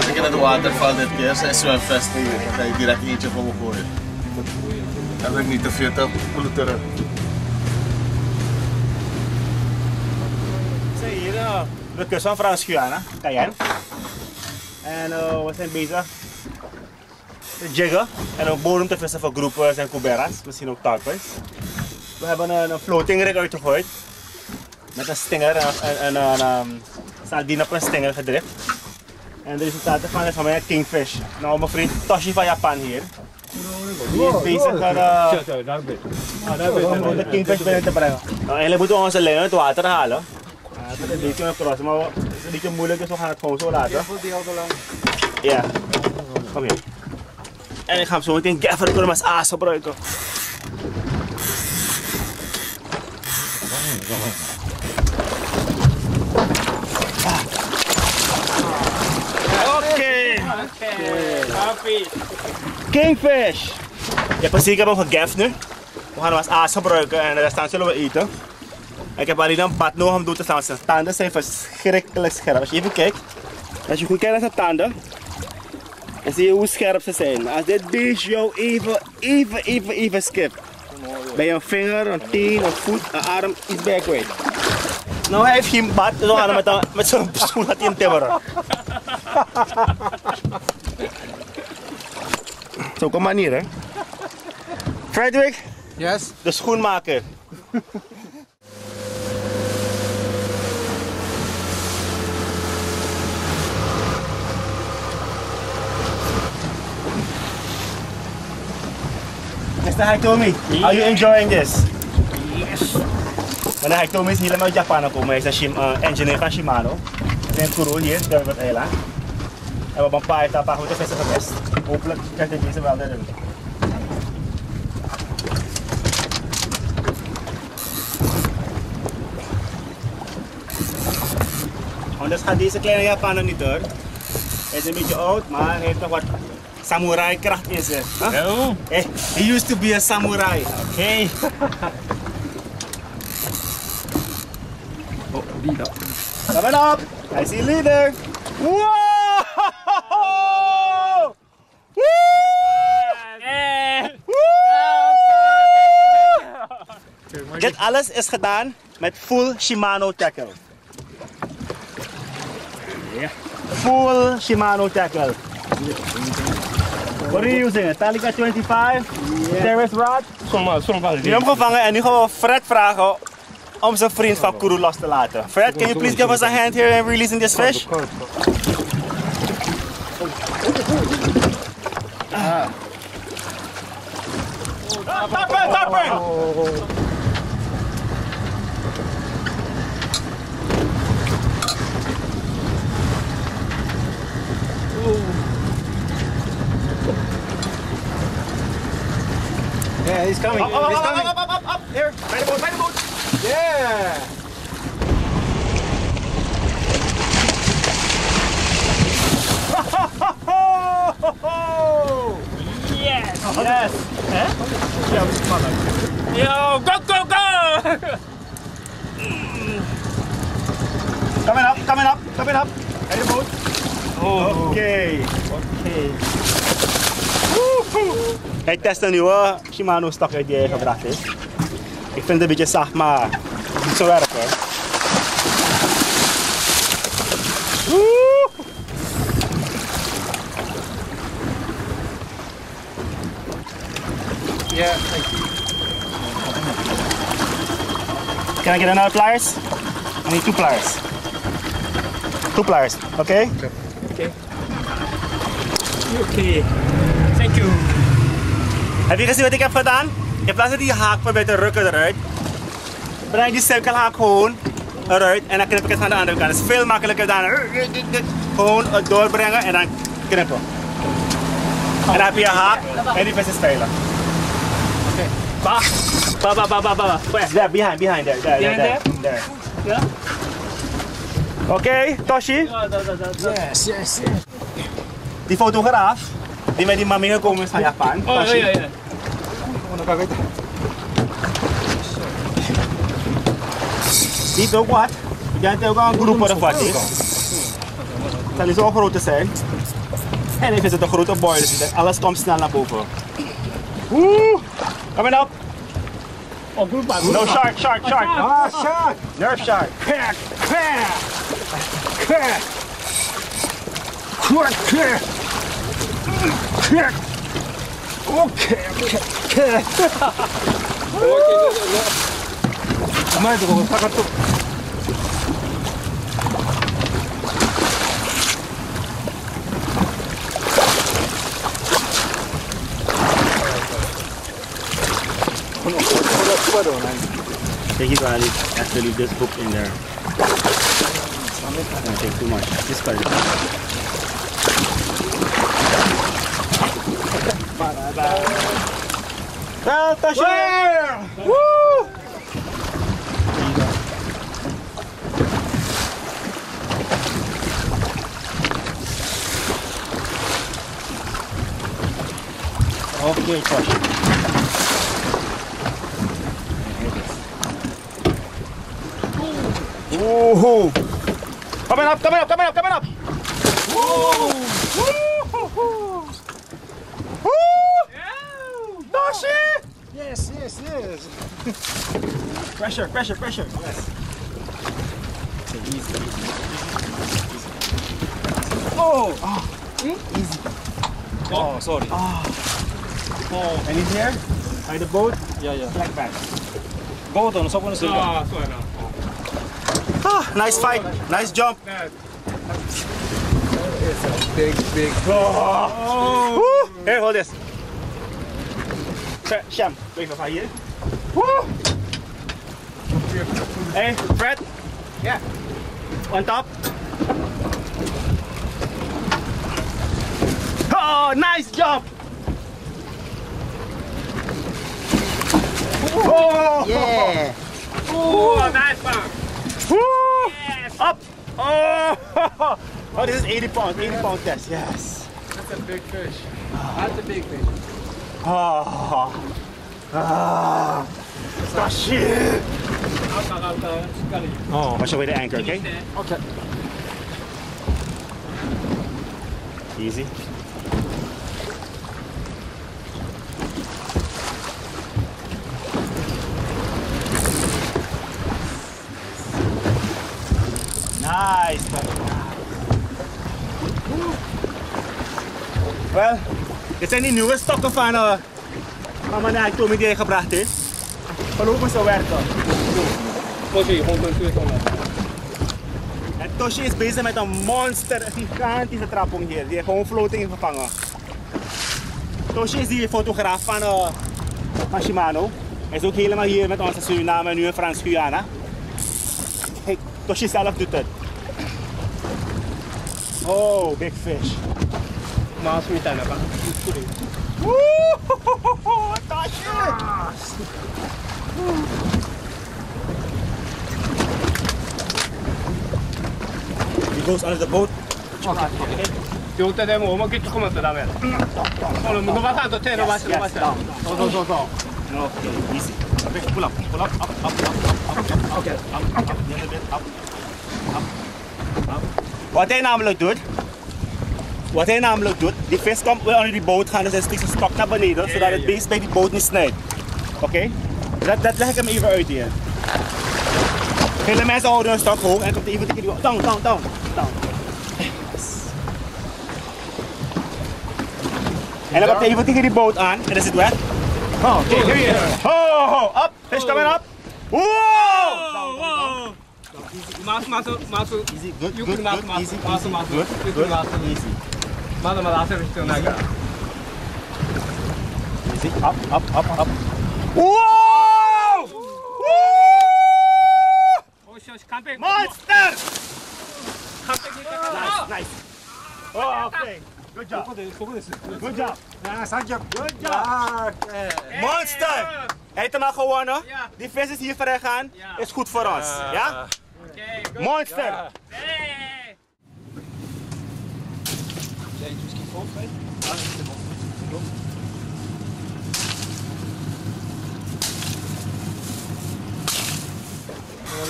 als, ik in het water val dit keer, zijn zwemvesten hier. Dan ga je direct me gooien. Dan heb ik niet te veel te ploeteren. zijn hier uh, de kust van Frans-Guyana, Cayenne. En uh, we zijn bezig te jiggen en een bodem te vissen voor groepen en cubera's, misschien ook tarpers. We hebben een, een floating rig uitgegooid met een stinger en een, een, een um, sardine op een stinger gedrift. En de resultaten van is van mij kingfish. Nou, mijn vriend Toshi van Japan hier. Die is bezig met uh, om de kingfish binnen te brengen. Nou, eigenlijk moeten we onze lijn uit het water halen. Ja, het is een beetje een cross, maar het is een beetje moeilijk, dus we gaan het gewoon zo laten. Ja, kom hier. En ik ga hem zo meteen gaffer, hem als aas gebruiken. Oké. Kingfish. Je hebt precies, ik heb hem gegaffed nu. We gaan hem als aas gebruiken en de restant zullen we eten. Ik heb alleen een pad nodig om door te staan. Zijn tanden zijn verschrikkelijk scherp. Als je even kijkt, als je goed kijkt naar zijn tanden, dan zie je hoe scherp ze zijn. Als dit beestje jou even, even, even, even skipt, ben je een vinger, een teen, een voet, een arm, iets bij kwijt. Nou, hij heeft geen bad, dus we met, met zo'n schoen laten timmeren. Zo op een manier, hè? Frederick, Yes. de schoenmaker. Mr. Haitomi, are you enjoying this? Yes. Meneer Haitomi is helemaal uit Japan gekomen. Hij is een eh, engineer van Shimano. We zijn in hier, bij het eiland. En we hebben een paar etappen goed vissen geweest. Hopelijk krijgt hij deze wel erin. Anders gaat deze kleine Japaner niet door. Hij is een beetje oud, maar hij heeft nog wat samurai kracht in zich. Huh? No. Hey, he used to be a samurai. Okay. oh, dat. Coming up! I see leader! Whoa! Dit alles is gedaan met full Shimano tackle. Full Shimano tackle. What are you using? Talica 25? Terrace rod? Zomaar, zomaar. Nu hebben we hem gevangen en nu gaan we Fred vragen om zijn vriend van Kuru los te laten. Fred, can you please give us a hand here in releasing this fish? Tapper! Yeah, he's coming. Up, up, he's up, coming. up, up, up, up, here, by the boat, by the boat. Yeah. Yes! Yes! Yo, go, go, go! Coming up, coming up, coming up. By the boat. Oké. Okay. Hij test een nieuwe Shimano stokje die hij gebracht heeft. Ik vind het een beetje hoor. Yeah, thank you. Can I get another pliers? I need two pliers. Two pliers, okay? Okay. Okay. Thank you. Heb je gezien wat ik heb gedaan? In plaats van die haak probeert te rukken eruit, breng die cirkelhaak gewoon eruit en dan knip ik het aan de andere kant. Het is veel makkelijker dan gewoon het doorbrengen en dan knippen. En dan heb je een haak en die vis is veilig. Okay. Ba. Ba, ba, ba, ba, ba. Where? There, behind, behind there, there, Behind there, there. Yeah? Oké, Toshi, Yes, yes, yes. die fotograaf die met die mami gekomen is van Japan. Oh, Toshi. yeah, yeah. Die heeft ook wat. Je kent ook een groep of wat is. Zal die zo groot zijn. En even is het een grote boiler, dus alles komt snel naar boven. Woe! Coming up! Oh, goed man. No shark, shark, shark! Ah, shark! Nerf shark! Kijk, OK、OK、OK。うまいとこ下がっとる。Take it while it's actually just booked in there. Don't take too much. Discard it. tá, tá cheio! Uh! Ok, Tocha. Uhul! Coming up, coming up, coming up, coming up! Uhul! Uhul! guys. pressure, pressure, pressure. Yes. Okay, easy, easy, easy, easy. Oh! oh. Hmm? Easy. Oh, oh sorry. Oh. oh. And he's here? By the boat? Yeah, yeah. Black bag. Boat on, so Ah, sorry. Ah, nice fight. Nice jump. That is a big, big. Oh. oh. Here, hold this. Sham, wait for five years. Woo! Hey, Fred. Yeah. On top. Oh, nice jump. Oh, Yeah! Oh, nice one. Woo! Up. Oh, oh, this is 80 pounds, 80 pound test. Yes. That's a big fish. That's a big fish. Ah. Ah. Gosh, shit. あったあった、しっかり。 Oh, watch away the anchor, okay? Okay. Easy. Nice. Wel, dit zijn die nieuwe stokken van Mama na, ik toon die gebracht is. Voorlopig zo werken. Toshi, 120 En Toshi is bezig met een monster, een gigantische trapong hier. Die heeft gewoon floating gevangen. Toshi is die fotograaf van, eh, uh, van Shimano. Hij is ook helemaal hier met onze Suriname, nu in Frans-Guyana. Toshi zelf doet het. Oh, big fish. Maar als we het hebben, な感じ。ゆっくり。 Woe! Toshi! He goes under the boat. 両手でもう思いっきり突っ込まってダメ。この伸ばさんと手伸ばして伸ばして。 Yes, そうそうそうそう。 Okay, easy. Okay, pull up, pull up, up, up, up, up, up, okay, up, up, up, the other bit, up, up, up. Wat hij namelijk doet, Wat hij namelijk doet, die vis komt wel onder die boot gaan, dus hij steekt zijn stok naar beneden, zodat het beest bij die boot niet snijdt. Oké? Okay? Dat, dat leg ik hem even uit hier. Vele mensen houden hun stok hoog en komt even tegen die boot. Down, down, down, down. Yes. En dan komt hij even tegen die boot aan en dan zit weg. Oh, okay, here. Ho, ho, up. Fish coming up. Whoa! Down, Easy. Easy. Maso. Easy. Good, you good, good. Maso, easy, easy. Maso. good, easy. まだまだ焦る必要ないから。 easy, up, up, up, up. Whoa! Woo! よしよし完璧。 Monster! 完璧いったから。 Nice, nice. Oh, okay. Good job. ここでここです。 Good job. Ah, thank you. Good job. Ah, okay. Monster! Hij heeft hem al gewonnen. Ja. Die vis is hier verder gaan. Ja. Is goed voor ons. Ja? Oké, goed. Monster! Hey. Oh,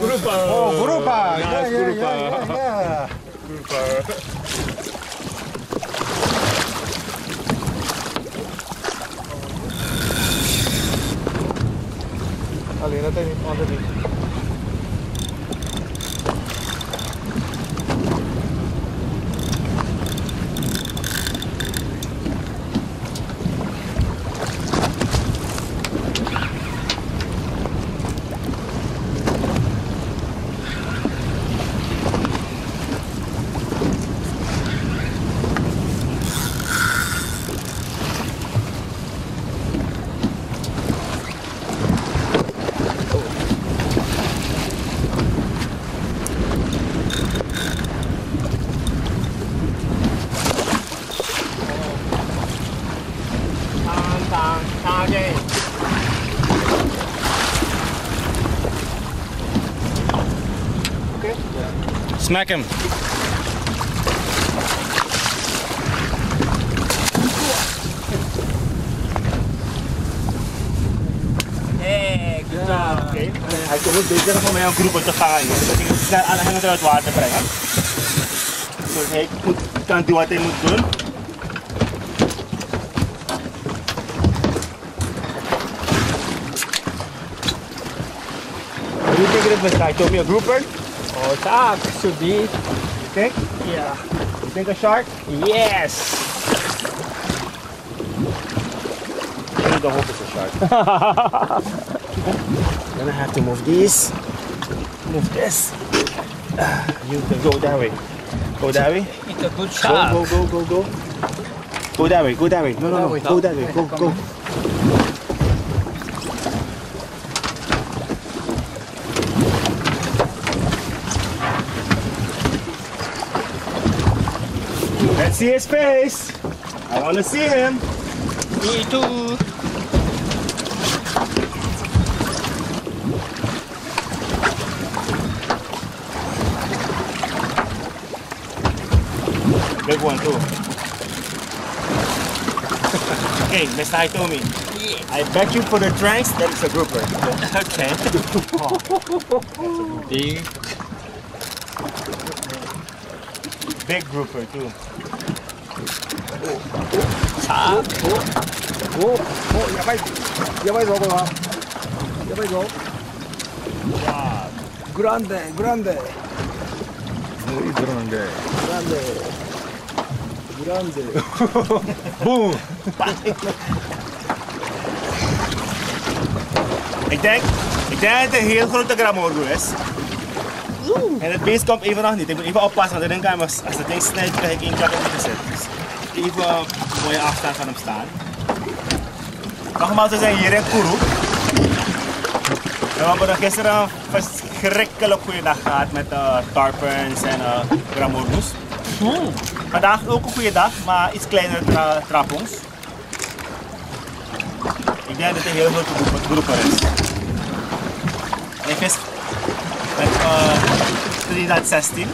berupa. Oh, berupa. na tem onda de Smack him. Hey, good job. Oké. Hij komt bezig om mij een groep te vangen. Dus ik snel aanhangen door het water brengen. Dus hij moet, kan doen wat hij moet doen. What do you think it is, Mr. I told me a grouper? Oh, tak, should be. You think? Yeah. You think a shark? Yes. I think the hope is a shark. Gonna have to move these. Move this. You can go that way. Go that way. It's a good Go, shot. go, go, go, go. Go that way, go that way. No, no, no. Go no? that way. Go, go. See his face. I want to see him. Me too. Big one too. okay, Mr. Hitomi. I bet you for the tranks that it's a grouper. Okay. Big. Big grouper too. Grande, grande. Muy grande. Grande. Grande. Boom! ik denk, ik denk dat het een heel grote gramorgo is. En het beest komt even nog niet. Ik moet even oppassen, want ik denk als, als het ding snijdt, krijg ik één klap op de even een mooie afstand van hem staan. Nogmaals, we zijn hier in Kuru. En we hebben gisteren een verschrikkelijk goede dag gehad met uh, tarpens en uh. Vandaag ook een goede dag, maar iets kleinere tra trappons. Ik denk dat het een heel grote groep, groeper is. En ik vis met uh, 316.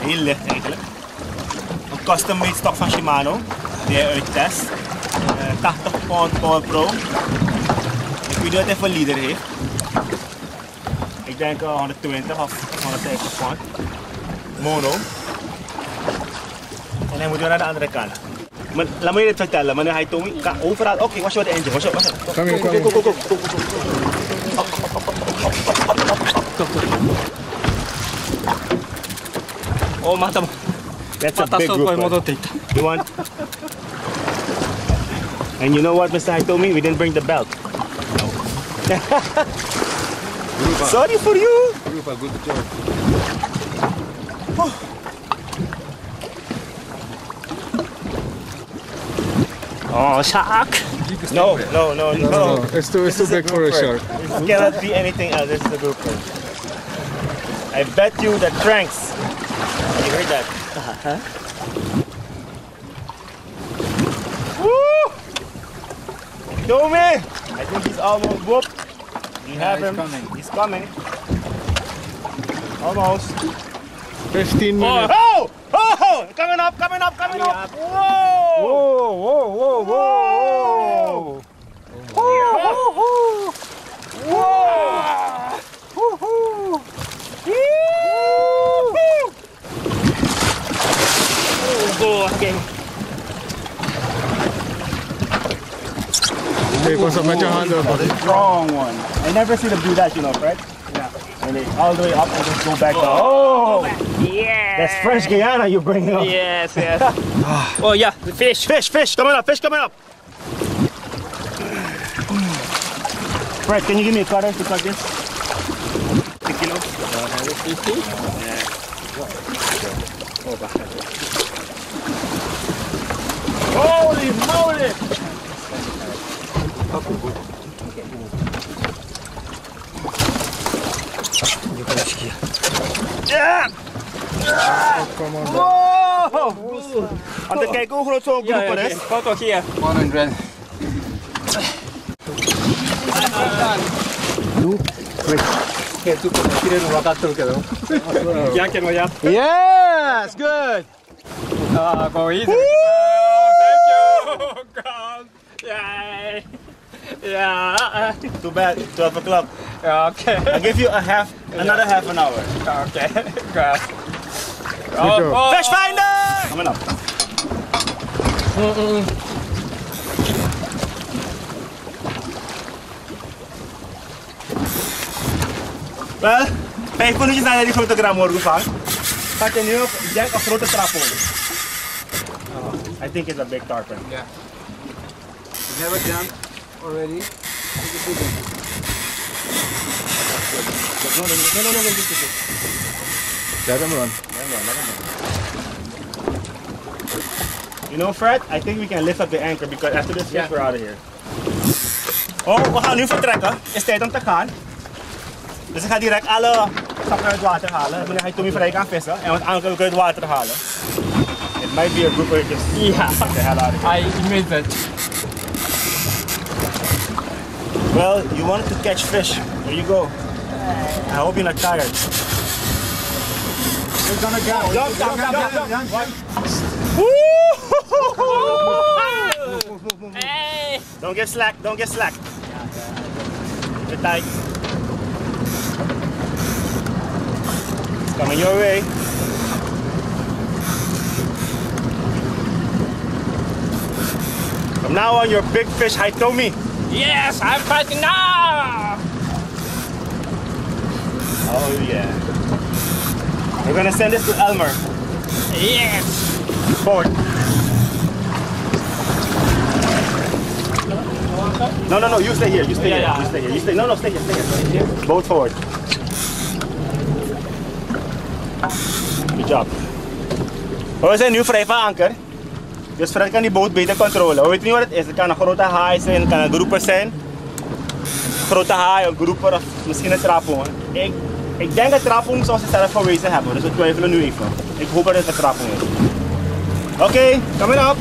Heel licht eigenlijk. Custom made stok van Shimano. Die hij uittest. Uh, 80 pound Power Pro. Ik weet niet wat hij voor leader heeft. Ik denk uh, 120 of 150 pound. Mono. En hij moet weer naar de andere kant. Maar, laat me je dit vertellen, meneer Haitomi. Ka overal, oké, was je wat de engine, was je, je. Kom hier, kom hier. go, go, go, go, go, go. Oh, mata. That's a Mata big so group. ko mo to You want? And you know what, Mr. Haitomi? We didn't bring the belt. Sorry for you. Grupa, good job. Oh, shark. No, no, no, no. No, no, no. It's too, it's too This a big for a shark. This cannot be anything else. This is the grouper. I bet you the tranks. You heard that? Uh-huh. Woo! Show me! I think he's almost whoop. You have he's him. coming. He's coming. Almost. 15 Oh, minutes. oh! Oh! oh! Coming up, coming up, coming up! Whoa! Whoa, whoa, whoa, whoa, whoa. Whoa! Whoa! go Okay, Hey, put some, put your hands up. Strong one. I never see them do that, you know, right? Yeah. And they all the way up and just go back down. Oh! Yeah! That's fresh Guyana you bring up. Yes, yes. oh, yeah, the fish. Fish, fish, coming up, fish coming up. Fred, can you give me a cutter to cut this? The kilo? 150? Yeah. Oh, Holy moly! Yeah! Oh, come on, Whoa! Whoa! At the guy go for a talk, yeah, yeah, okay. Photo here. 100. No, wait. Yes, good. Uh, go easy. Woo! Oh. Yeah. Too bad, 12 o'clock. Okay. I'll give you a half, another half an hour. Okay. Good. Oh, oh, Fish finder! Coming up. Wel, vijf minuutjes nadat die grote gram wordt gevangen, gaat je nu op, denk een grote trap op. I think it's a big tarpon. Never done already. No, no, no, no, no, no, this is it. Let him run. You know, Fred, I think we can lift up the anchor because after this fish, we're out of here. Oh, we gaan nu vertrekken. Het is tijd om te gaan. Dus ik ga direct alle zakken uit het water halen. Dan ga je Tommy vrij gaan vissen en wat anker ook uit het water halen. It might be a grouper just Yeah. get the hell out of here. I admit Well, you wanted to catch fish. There you go. I hope you're not tired. We're gonna go. Jump, jump, jump, jump, jump. Woo! Hey. Don't get slack, don't get slack. Keep it tight. It's coming your way. From now on, your big fish Haitomi. Yes, I'm fighting now. Oh yeah. We're gonna send this to Elmer. Yes. Forward. No, no, no, you stay here, you stay Yeah, here, yeah. you stay here, you stay, no, no, stay here, stay here. here. Boat forward. Good job. We zijn nu vrij van anker. Dus Fred kan die boot beter controleren. We weten niet wat het is. Het kan een grote haai zijn, het kan een groeper zijn. Grote haai, een groeper of misschien een trapong. Ik, ik denk een trapong zoals ze zelf verwezen hebben. Dus we twijfelen nu even. Ik hoop dat het een trapong is. Oké, coming up.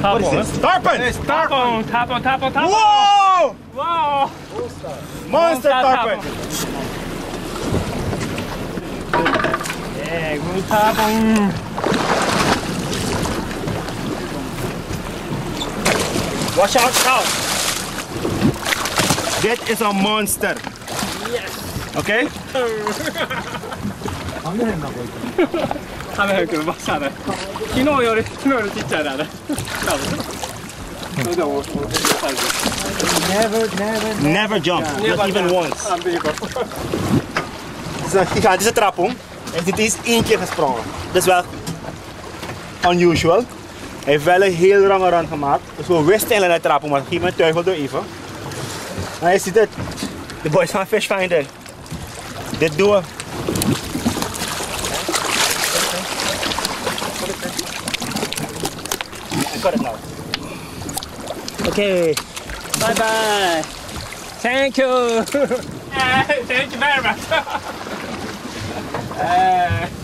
Is Tapon. this? Tarpon! Tapon, tapon, tapon. Wow! Wow. Monster tarpon! Yeah, good tapon. Watch out, out! Dit is een monster. Yes. Oké? カメラ君バサだ昨日より昨日よりちっちゃいなあれ多分それでもサイズ Never, never. Never jump, not even once. Unbelievable. Het is een gigantische trapong. Hij heeft niet eens één keer gesprongen. Dat is wel unusual. Hij heeft wel een heel lange run gemaakt. Dus we wisten eigenlijk dat trapong, maar op een gegeven moment we even. Maar je ziet het. De boys van Fish Finder. Dit doen we. Got now. Okay. Bye bye. Thank you. Thank you very much.